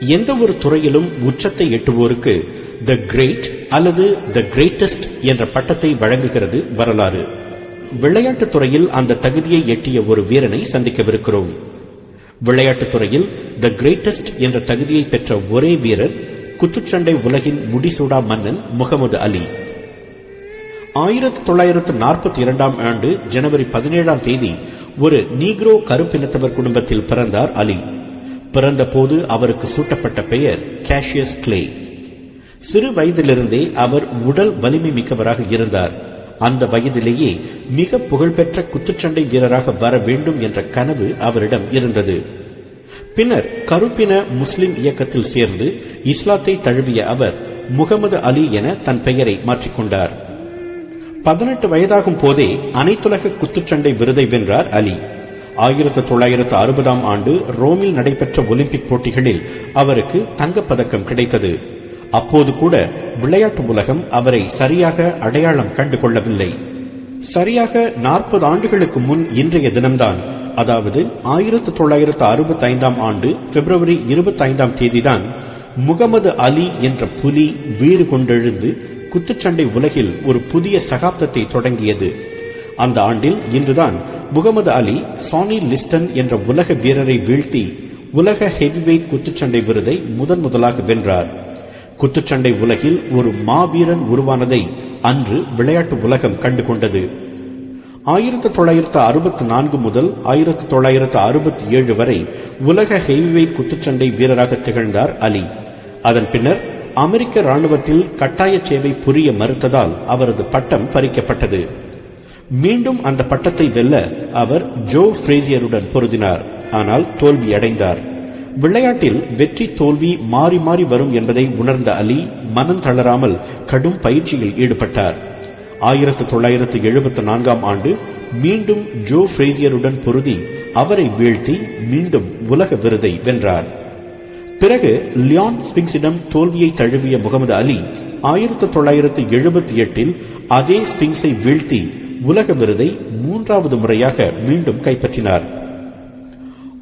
எந்த ஒரு துறையிலும் உச்சத்தை எட்டுவோருக்கு த கிரேட் அல்லது த கிரேட்டஸ்ட் என்ற பட்டத்தை வழங்குகிறது வரலாறு. விளையாட்டுத் துறையில் அந்த தகுதியை எட்டிய ஒரு வீரனை சந்திக்கவிருக்கிறோம். விளையாட்டுத் துறையில் த கிரேட்டஸ்ட் என்ற தகுதியை பெற்ற ஒரே வீரர் குத்துச்சண்டை உலகின் முடிசூடா மன்னன் முகமது அலி. ஆயிரத்தி தொள்ளாயிரத்து நாற்பத்தி இரண்டாம் ஆண்டு ஜனவரி பதினேழாம் தேதி ஒரு நீக்ரோ கருப்பினத்தவர் குடும்பத்தில் பிறந்தார் அலி. பிறந்தபோது அவருக்கு சூட்டப்பட்ட பெயர் கேஷியஸ் கிளே. சிறு வயதிலிருந்தே அவர் உடல் வலிமை மிக்கவராக இருந்தார். அந்த வயதிலேயே மிக புகழ்பெற்ற குத்துச்சண்டை வீரராக வர வேண்டும் என்ற கனவு அவரிடம் இருந்தது. பின்னர் கருப்பின முஸ்லிம் இயக்கத்தில் சேர்ந்து இஸ்லாத்தை தழுவிய அவர் முகமது அலி என தன் பெயரை மாற்றிக்கொண்டார். பதினெட்டு வயதாகும் போதே அனைத்துலக குத்துச்சண்டை விருதை வென்றார் அலி. ஆயிரத்து தொள்ளாயிரத்து அறுபதாம் ஆண்டு ரோமில் நடைபெற்ற ஒலிம்பிக் போட்டிகளில் அவருக்கு தங்கப்பதக்கம் கிடைத்தது. அப்போது கூட விளையாட்டு உலகம் அவரை சரியாக அடையாளம் கண்டு கொள்ளவில்லை சரியாக நாற்பது ஆண்டுகளுக்கு முன் இன்றைய தினம்தான் அதாவது ஆயிரத்து தொள்ளாயிரத்து அறுபத்தி ஐந்தாம் ஆண்டு பிப்ரவரி இருபத்தி ஐந்தாம் தேதிதான் முகமது அலி என்ற புலி வீறு கொண்டெழுந்து குத்துச்சண்டை உலகில் ஒரு புதிய சகாப்தத்தை தொடங்கியது. அந்த ஆண்டில் இன்றுதான் முகமது அலி சானி லிஸ்டன் என்ற உலக வீரரை வீழ்த்தி உலக ஹெவிவெயிட் குத்துச்சண்டை விருதை முதன் முதலாக வென்றார். குத்துச்சண்டை உலகில் ஒரு மாவீரன் உருவானதை அன்று விளையாட்டு உலகம் கண்டு கொண்டது ஆயிரத்தி தொள்ளாயிரத்து அறுபத்தி நான்கு முதல் ஆயிரத்தி தொள்ளாயிரத்து அறுபத்தி ஏழு வரை உலக ஹெவிவெயிட் குத்துச்சண்டை வீரராக திகழ்ந்தார் அலி. அதன் பின்னர் அமெரிக்க ராணுவத்தில் கட்டாய சேவை புரிய மறுத்ததால் அவரது பட்டம் பறிக்கப்பட்டது. மீண்டும் அந்த பட்டத்தை வெல்ல அவர் ஜோ ஃப்ரேசியருடன் பொருதினார். ஆனால் தோல்வி அடைந்தார். விளையாட்டில் வெற்றி தோல்வி மாறி மாறி வரும் என்பதை உணர்ந்த அலி மனம் தளராமல் கடும் பயிற்சியில் ஈடுபட்டார். ஆயிரத்து தொள்ளாயிரத்து எழுபத்தி நான்காம் ஆண்டு மீண்டும் ஜோ ஃப்ரேசியருடன் பொருதி அவரை வீழ்த்தி மீண்டும் உலக விருதை வென்றார். பிறகு லியான் ஸ்பிங்ஸிடம் தோல்வியை தழுவிய முகமது அலி ஆயிரத்து தொள்ளாயிரத்து எழுபத்தி எட்டில் அதே ஸ்பிங்ஸை வீழ்த்தி உலக விருதை மூன்றாவது முறையாக மீண்டும் கைப்பற்றினார்.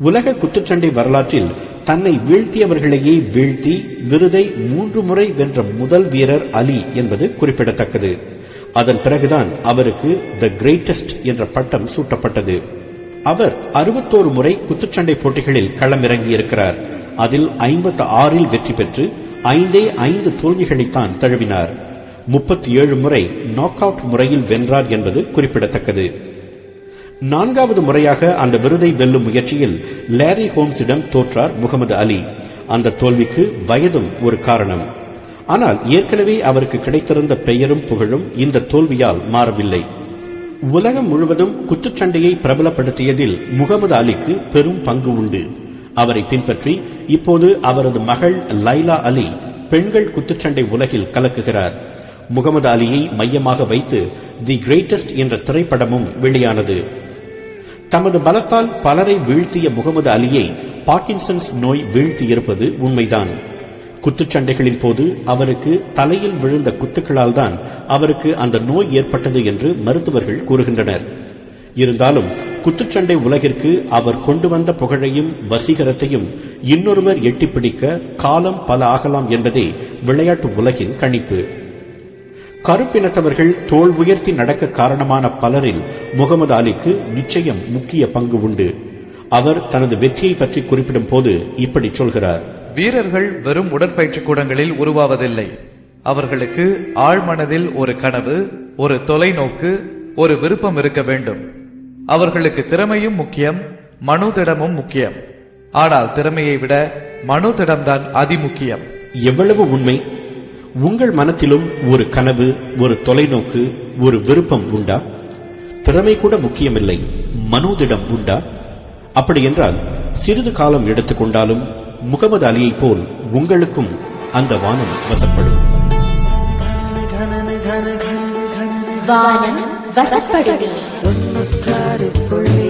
உலக குத்துச்சண்டை வரலாற்றில் தன்னை வீழ்த்தியவர்களையே வீழ்த்தி விருதை மூன்று முறை வென்ற முதல் வீரர் அலி என்பது குறிப்பிடத்தக்கது. அதன் பிறகுதான் அவருக்கு த கிரேட்டஸ்ட் என்ற பட்டம் சூட்டப்பட்டது. அவர் அறுபத்தோரு முறை குத்துச்சண்டை போட்டிகளில் களமிறங்கியிருக்கிறார். அதில் ஐம்பத்து ஆறில் வெற்றி பெற்று ஐந்தே ஐந்து தோல்விகளைத்தான் தழுவினார். முப்பத்தி ஏழு முறை நாக் அவுட் முறையில் வென்றார் என்பது குறிப்பிடத்தக்கது. நான்காவது முறையாக அந்த விருதை வெல்லும் முயற்சியில் லேரி ஹோம்ஸிடம் தோற்றார் முகமது அலி. அந்த தோல்விக்கு வயதும் ஒரு காரணம். ஆனால் ஏற்கனவே அவருக்கு கிடைத்திருந்த பெயரும் புகழும் இந்த தோல்வியால் மாறவில்லை. உலகம் முழுவதும் குத்துச்சண்டையை பிரபலப்படுத்தியதில் முகமது அலிக்கு பெரும் பங்கு உண்டு. அவரை பின்பற்றி இப்போது அவரது மகள் லைலா அலி பெண்கள் குத்துச்சண்டை உலகில் கலக்குகிறார். முகமது அலியை மையமாக வைத்து தி கிரேட்டஸ்ட் என்ற திரைப்படமும் வெளியானது. தமது பலத்தால் பலரை வீழ்த்திய முகமது அலியை பார்க்கின்சன்ஸ் நோய் வீழ்த்தியிருப்பது உண்மைதான். குத்துச்சண்டைகளின் போது அவருக்கு தலையில் விழுந்த குத்துக்களால் தான் அவருக்கு அந்த நோய் ஏற்பட்டது என்று மருத்துவர்கள் கூறுகின்றனர். இருந்தாலும் குத்துச்சண்டை உலகிற்கு அவர் கொண்டு வந்த புகழையும் வசீகரத்தையும் இன்னொருவர் எட்டிப்பிடிக்க காலம் பல ஆகலாம் என்பதே விளையாட்டு உலகின் கணிப்பு. கருப்பினத்தவர்கள் தோல் உயர்த்தி நடக்க காரணமான பலரில் முகமது அலிக்கு நிச்சயம் முக்கிய பங்கு உண்டு. அவர் தனது வெற்றியை பற்றி குறிப்பிடும் போது இப்படி சொல்கிறார். வீரர்கள் வெறும் உடற்பயிற்சி கூடங்களில் உருவாவதில்லை. அவர்களுக்கு ஆழ்மனதில் ஒரு கனவு ஒரு தொலைநோக்கு ஒரு விருப்பம் இருக்க வேண்டும். அவர்களுக்கு திறமையும் முக்கியம் மனுதிடமும் முக்கியம். ஆனால் திறமையை விட மனுதிடம்தான் அதிமுக்கியம். எவ்வளவு உண்மை? உங்கள் மனத்திலும் ஒரு கனவு ஒரு தொலைநோக்கு ஒரு விருப்பம் உண்டா? திறமை கூட முக்கியமில்லை மனோதிடம் உண்டா? அப்படி என்றால் சிறிது காலம் எடுத்துக்கொண்டாலும் முகமது அலியைப் போல் உங்களுக்கும் அந்த வானம் வசப்படும். வானம் வசப்படுமே. the.